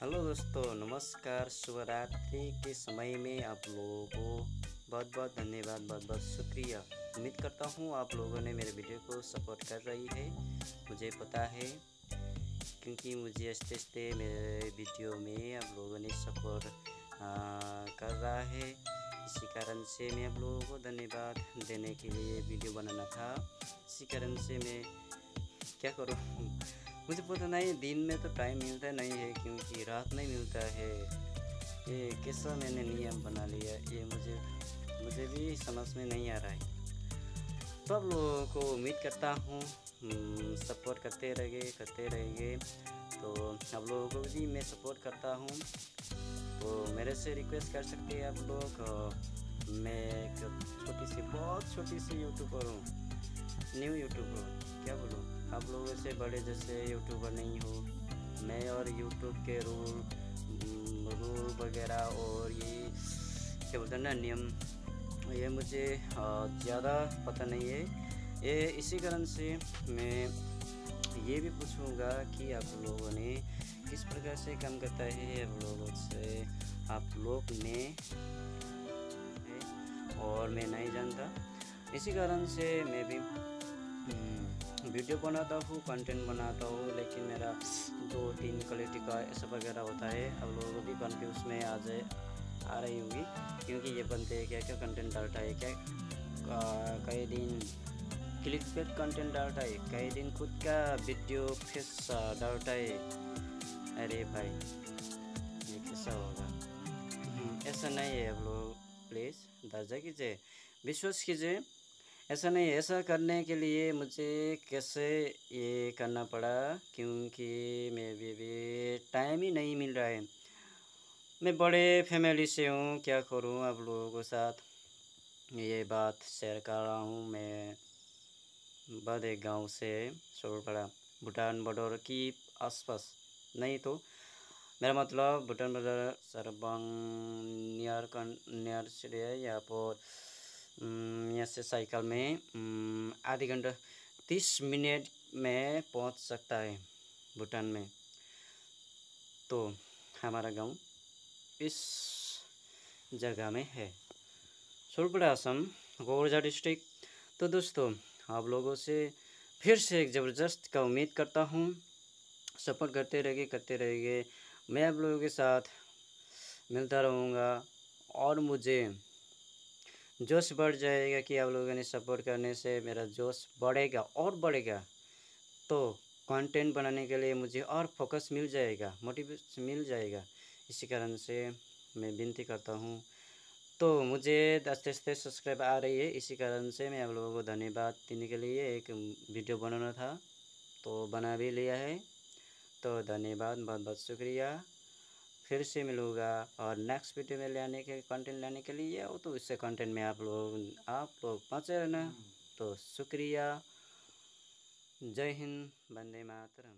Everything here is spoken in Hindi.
हेलो दोस्तों, नमस्कार शुभ रात्रि के समय में आप लोगों को बहुत बहुत धन्यवाद बहुत बहुत शुक्रिया। उम्मीद करता हूँ आप लोगों ने मेरे वीडियो को सपोर्ट कर रही है। मुझे पता है, क्योंकि मुझे आस्ते आस्ते मेरे वीडियो में आप लोगों ने सपोर्ट कर रहा है। इसी कारण से मैं आप लोगों को धन्यवाद देने के लिए वीडियो बनाना था। इसी कारण से मैं क्या करूँ? मुझे पता नहीं दिन में तो टाइम मिलता नहीं है क्योंकि रात नहीं मिलता है। ये कैसा मैंने नियम बना लिया ये मुझे मुझे भी समझ में नहीं आ रहा है। तो आप लोगों को उम्मीद करता हूँ सपोर्ट हम्म, करते रहेंगे करते रहेंगे तो आप लोगों को भी मैं सपोर्ट करता हूँ। तो मेरे से रिक्वेस्ट कर सकते हैं आप लोग मैं एक छोटी सी बहुत छोटी सी यूट्यूबर हूँ। न्यू यूट्यूबर क्या बोलूँ? आप लोगों से बड़े जैसे यूट्यूबर नहीं हो, मैं और यूट्यूब के रूल रूल वगैरह और ये, क्या बोलते हैं ना, नियम, ये मुझे ज़्यादा पता नहीं है। ये, इसी कारण से मैं ये भी पूछूँगा कि आप लोगों ने किस प्रकार से काम करता है आप लोगों से? आप लोग ने, और मैं नहीं जानता। इसी कारण से मैं भी वीडियो बनाता हूँ कंटेंट बनाता हूँ लेकिन मेरा दो तीन क्वालिटी का ऐसा वगैरह होता है अब लोगों को भी कन्फ्यूज़ में आ जाए आ रही होंगी क्योंकि ये बनते हैं क्या क्या कंटेंट डालता है क्या कई दिन क्लिक पेड कंटेंट डालता है कई दिन खुद का वीडियो फेस डालता है। अरे भाई ये कैसा होगा? हम्म, ऐसा नहीं है अब लोग प्लीज़ दर्जा कीजिए विश्वास कीजिए। ऐसा नहीं ऐसा करने के लिए मुझे कैसे ये करना पड़ा? क्योंकि मैं भी, भी टाइम ही नहीं मिल रहा है। मैं बड़े फैमिली से हूँ क्या करूँ आप लोगों के साथ? ये बात शेयर कर रहा हूँ मैं बड़े गाँव से सोरपड़ा भूटान बॉर्डर की आसपास। नहीं तो मेरा मतलब Bhutan border Sarbang near near से यहाँ पर यहाँ से साइकिल में आधे घंटा, तीस मिनट में पहुँच सकता है भूटान में। तो हमारा गाँव इस जगह में है। सुरपड़ा असम गोरजा डिस्ट्रिक्ट। तो दोस्तों, आप लोगों से फिर से एक ज़बरदस्त का उम्मीद करता हूँ। सपोर्ट करते रहेंगे करते रहिए। मैं आप लोगों के साथ मिलता रहूँगा और मुझे जोश बढ़ जाएगा कि आप लोगों ने सपोर्ट करने से मेरा जोश बढ़ेगा और बढ़ेगा। तो कंटेंट बनाने के लिए मुझे और फोकस मिल जाएगा मोटिवेशन मिल जाएगा। इसी कारण से मैं विनती करता हूँ। तो मुझे आस्ते आस्ते सब्सक्राइब आ रही है। इसी कारण से मैं आप लोगों को धन्यवाद देने के लिए एक वीडियो बनाना था तो बना भी लिया है। तो धन्यवाद बहुत बहुत शुक्रिया। फिर से मिलूँगा और नेक्स्ट वीडियो में लेने के कंटेंट लेने के लिए हो तो इससे कंटेंट में आप लोग आप लोग पहुँचे रहना। तो शुक्रिया। जय हिंद वंदे मातरम।